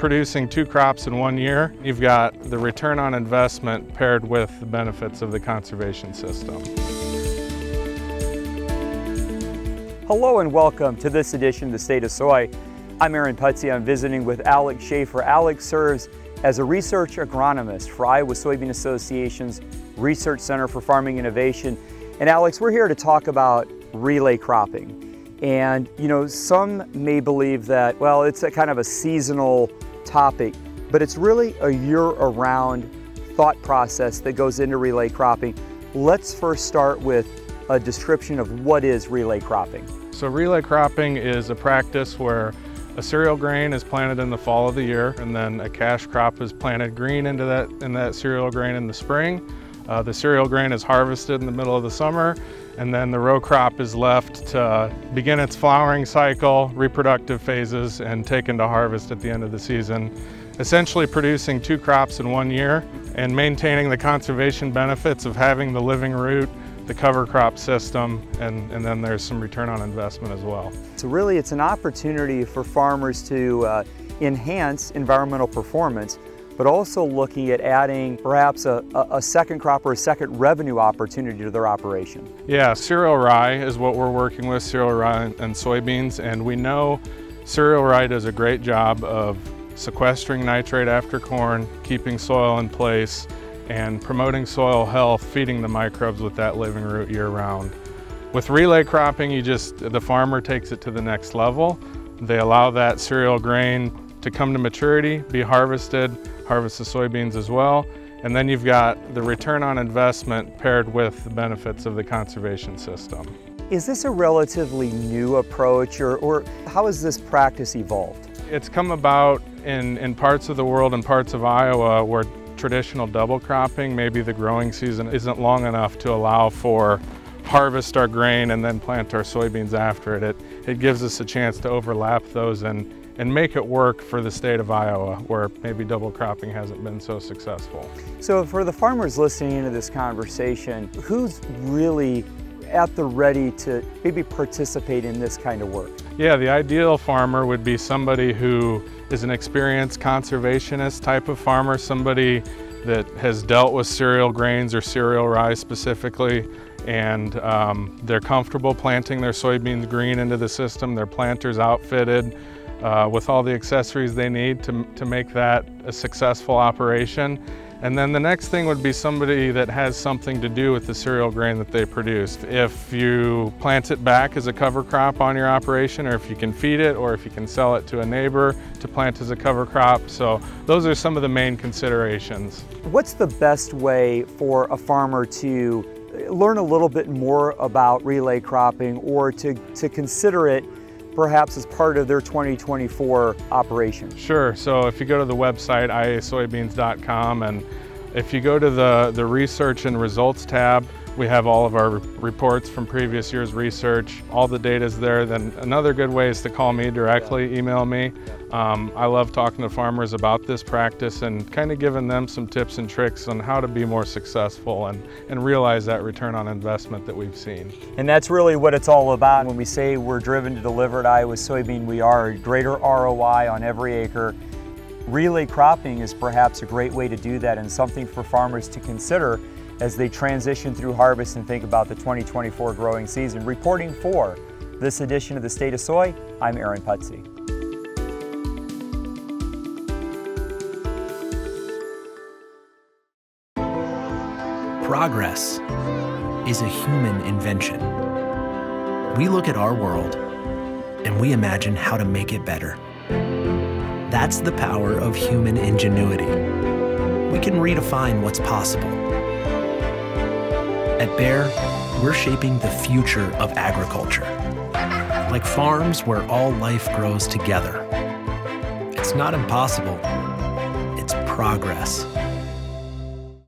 producing two crops in one year, you've got the return on investment paired with the benefits of the conservation system. Hello and welcome to this edition of the State of Soy. I'm Aaron Putze. I'm visiting with Alex Schaefer. Alex serves as a research agronomist for Iowa Soybean Association's Research Center for Farming Innovation. And Alex, we're here to talk about relay cropping. And you know, some may believe that, well, it's a kind of a seasonal topic, but it's really a year-around thought process that goes into relay cropping. Let's first start with a description of what is relay cropping. So relay cropping is a practice where a cereal grain is planted in the fall of the year and then a cash crop is planted green into that, in that cereal grain in the spring. Uh, the cereal grain is harvested in the middle of the summer and then the row crop is left to begin its flowering cycle, reproductive phases, and taken to harvest at the end of the season. Essentially producing two crops in one year and maintaining the conservation benefits of having the living root, the cover crop system, and, and then there's some return on investment as well. So really it's an opportunity for farmers to uh, enhance environmental performance but also looking at adding perhaps a, a, second crop or a second revenue opportunity to their operation. Yeah, cereal rye is what we're working with, cereal rye and soybeans, and we know cereal rye does a great job of sequestering nitrate after corn, keeping soil in place, and promoting soil health, feeding the microbes with that living root year round. With relay cropping, you just, the farmer takes it to the next level. They allow that cereal grain to come to maturity, be harvested, harvest the soybeans as well, and then you've got the return on investment paired with the benefits of the conservation system. Is this a relatively new approach or, or how has this practice evolved? It's come about in, in parts of the world and parts of Iowa where traditional double cropping, maybe the growing season isn't long enough to allow for harvest our grain and then plant our soybeans after it. It, it gives us a chance to overlap those and and make it work for the state of Iowa where maybe double cropping hasn't been so successful. So for the farmers listening into this conversation, who's really at the ready to maybe participate in this kind of work? Yeah, the ideal farmer would be somebody who is an experienced conservationist type of farmer, somebody that has dealt with cereal grains or cereal rye specifically, and um, they're comfortable planting their soybeans green into the system, their planters outfitted, uh, with all the accessories they need to, to make that a successful operation. And then the next thing would be somebody that has something to do with the cereal grain that they produced. If you plant it back as a cover crop on your operation, or if you can feed it, or if you can sell it to a neighbor to plant as a cover crop. So those are some of the main considerations. What's the best way for a farmer to learn a little bit more about relay cropping or to, to consider it perhaps as part of their 2024 operation? Sure, so if you go to the website iasoybeans.com and if you go to the, the research and results tab, we have all of our reports from previous year's research. All the data is there. Then another good way is to call me directly, email me. Um, I love talking to farmers about this practice and kind of giving them some tips and tricks on how to be more successful and, and realize that return on investment that we've seen. And that's really what it's all about. When we say we're driven to deliver at Iowa soybean, we are a greater ROI on every acre. Relay cropping is perhaps a great way to do that and something for farmers to consider as they transition through harvest and think about the 2024 growing season. Reporting for this edition of the State of Soy, I'm Aaron Putze. Progress is a human invention. We look at our world and we imagine how to make it better. That's the power of human ingenuity. We can redefine what's possible at Bayer, we're shaping the future of agriculture. Like farms where all life grows together. It's not impossible, it's progress.